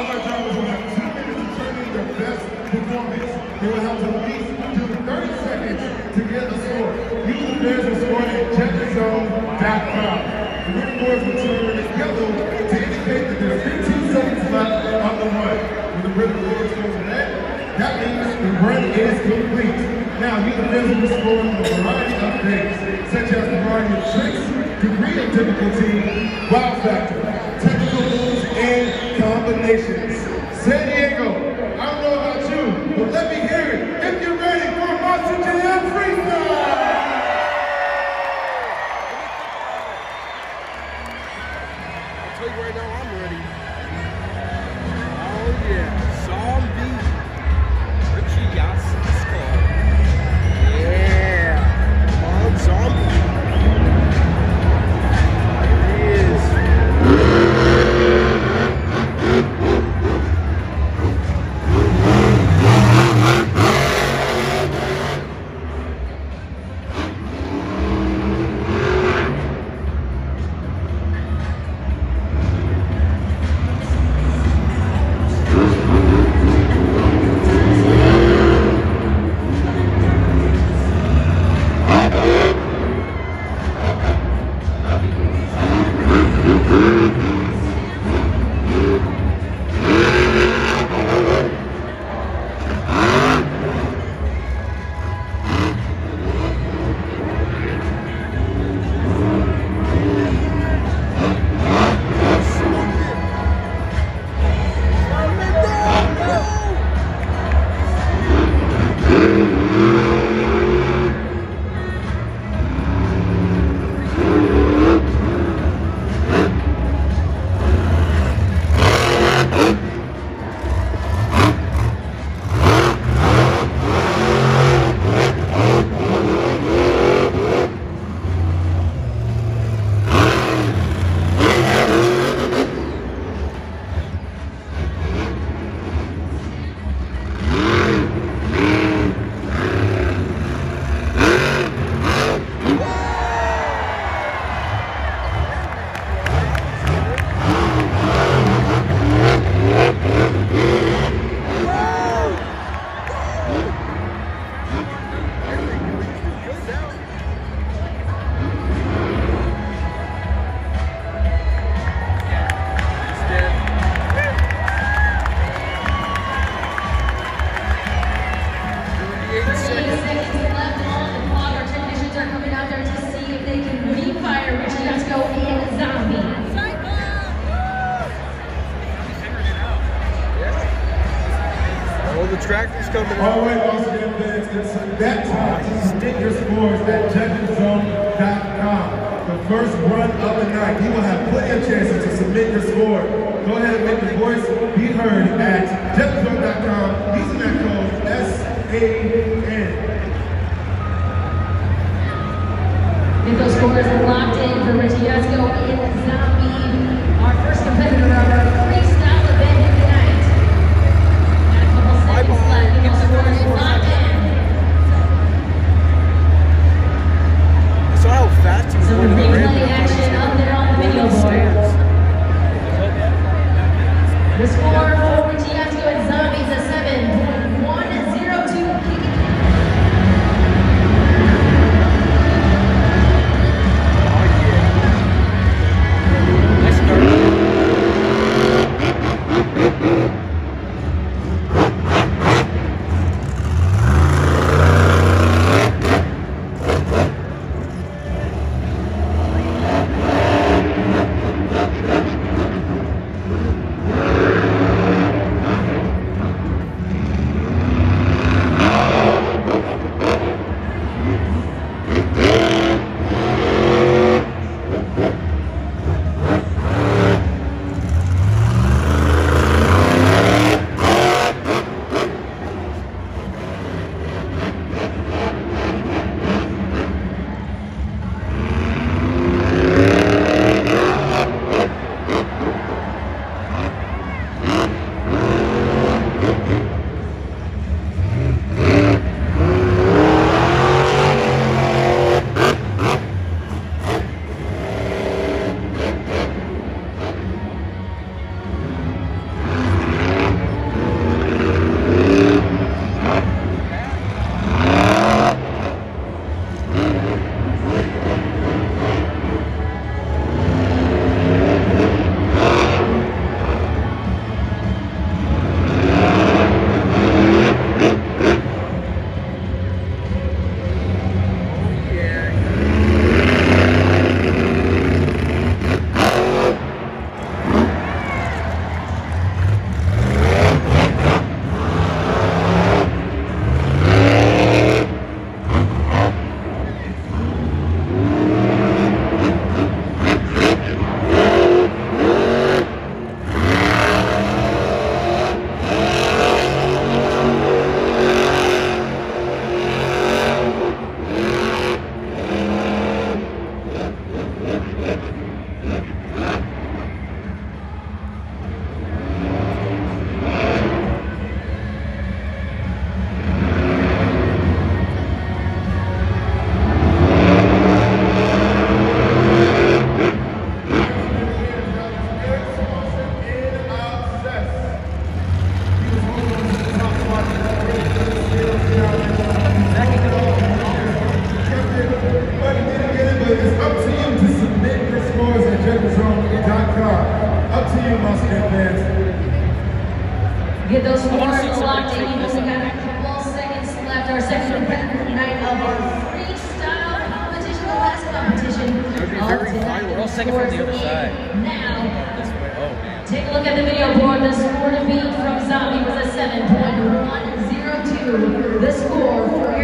Our drivers will have two minutes to turn in their best performance. They will have to at least do 30 seconds to get a score. Use the Bears will score at jetthezone.com. The winning boards will turn yellow to indicate that there are 15 seconds left on the run. When the red boards goes red, that means the run is complete. Now, you can Bears will score on a variety of things, such as the variety of tricks, degree of difficulty, wow factor, Mason. Get those scores locked in for Richie Yasko in Zombie. Our first competitor of our freestyle event of the night. Got a couple seconds left. Get those scores locked in. 7.102. The score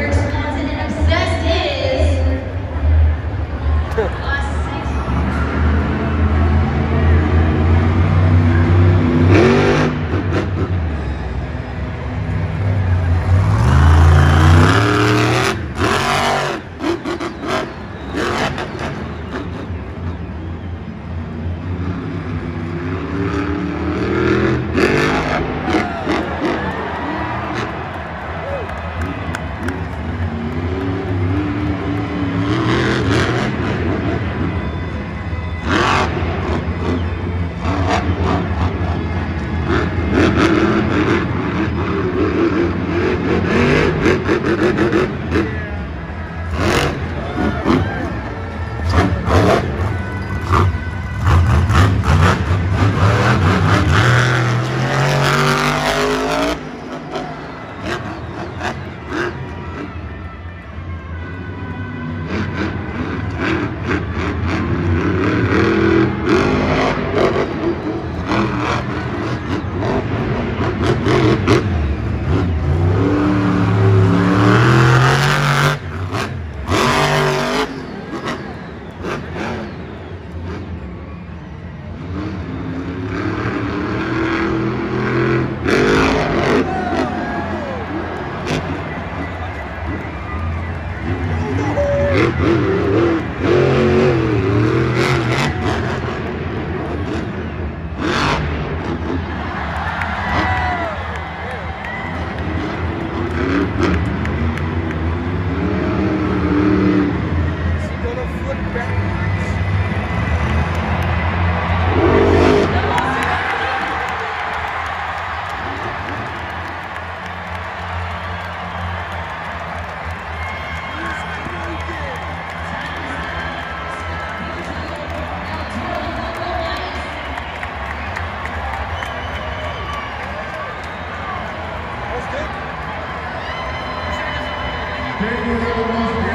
There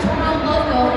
to be from El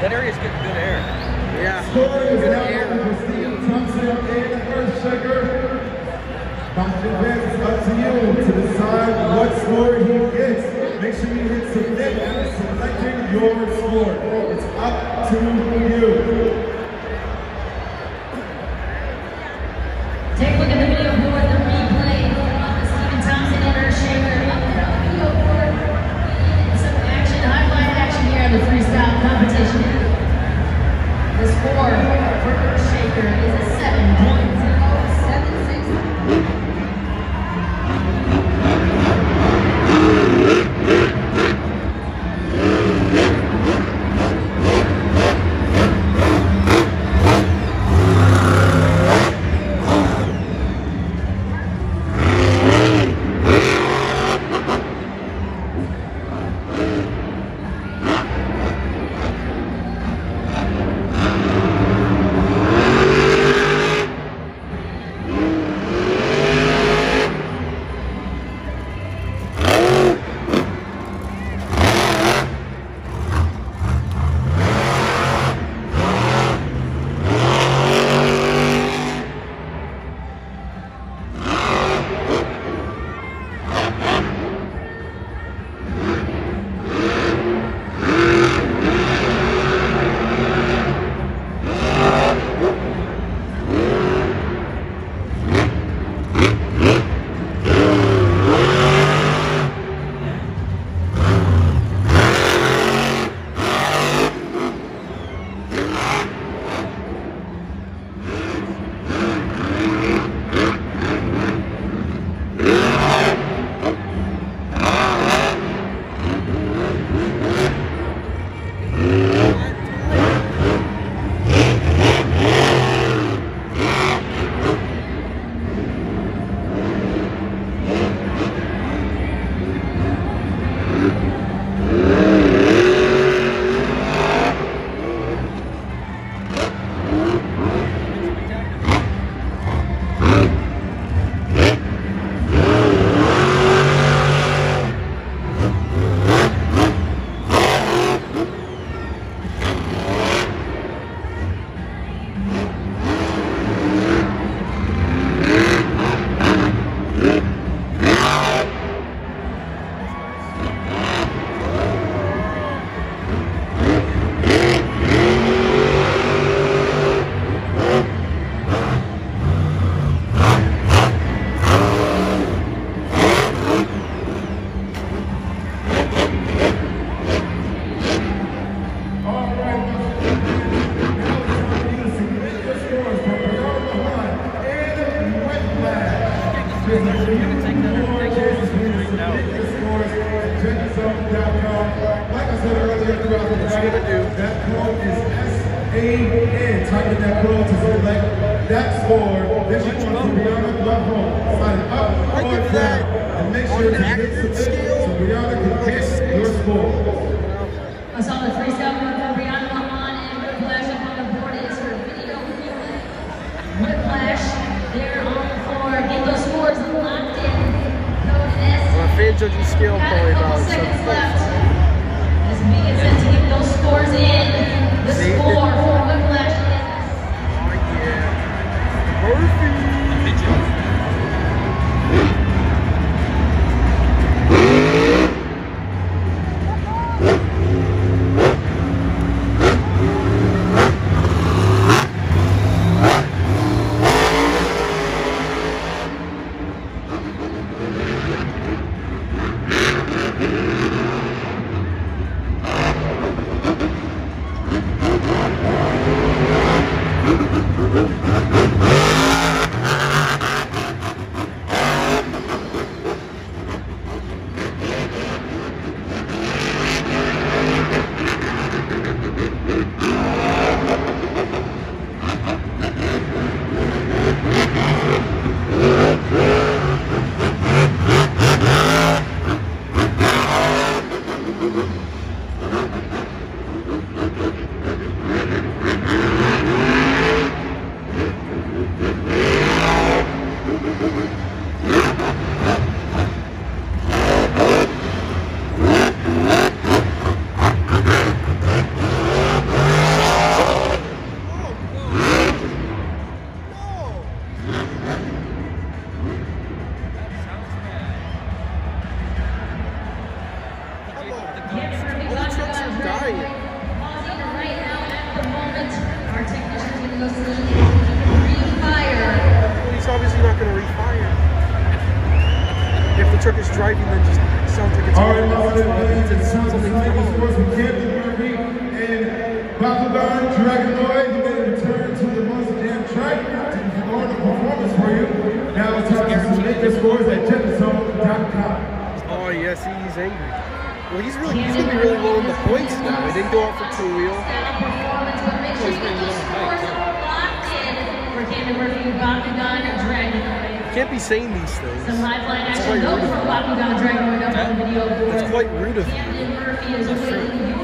That area's getting good air. Yeah. Score is good air. Christine Thompson in the first shaker. Dr. Vince, up to you to decide what score he gets. Make sure you hit submit after selecting your score. It's up to you. that sword that you want on the home. Slide it up or down and make sure you get submit so Brianna can get your score. Now it's time for some Lakers scores at JeffersonZone.com. Oh, yes, he's angry. Well, he's really, he's going to be really low on the points now. He didn't go out for two wheel. You can't be saying these things. Some high flying action. Go for a walking down dragon. That's quite rude of you. That's quite rude of you.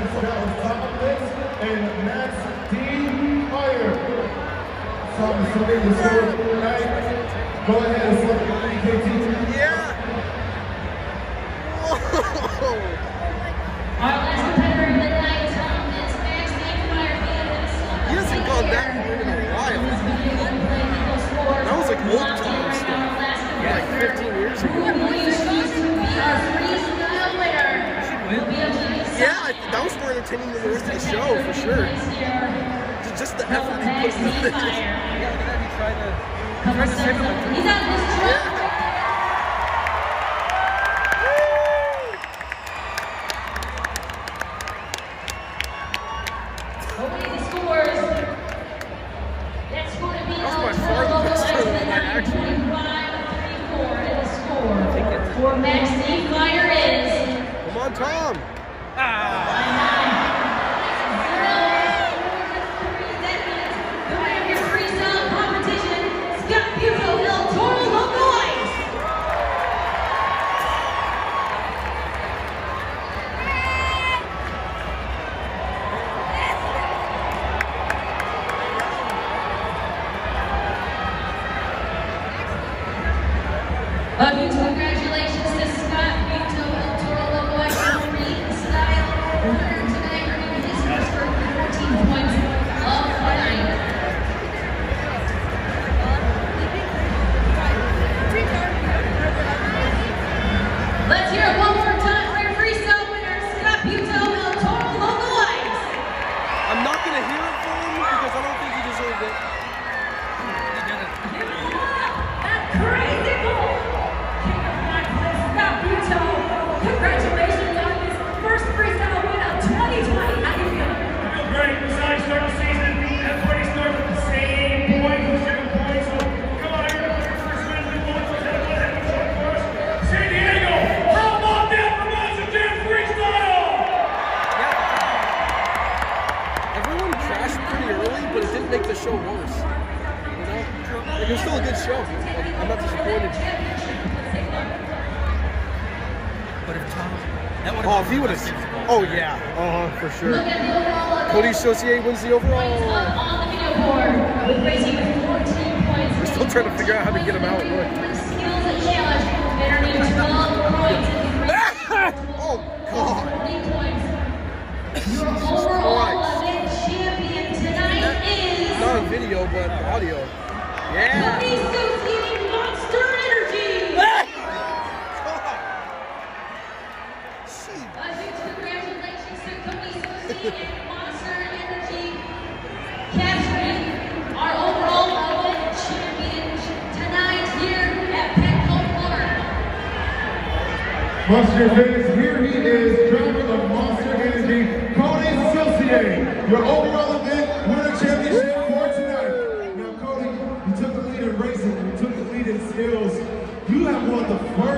United Scouts Thomas and Max D. Meyer. Thomas, so they will serve tonight. Go ahead and select. continue the rest of the show for sure. Just the effort he puts in. Yeah, look at that. To, save him. He's his for sure. Coty Saucier wins the overall. We're still trying to figure out how to get him out. oh, God. Not video, but audio. Yeah. Monster fans, here he is, driver of Monster Energy, Coty Saucier, your overall event winner championship for tonight. Now, Coty, you took the lead in racing, you took the lead in skills. You have won the first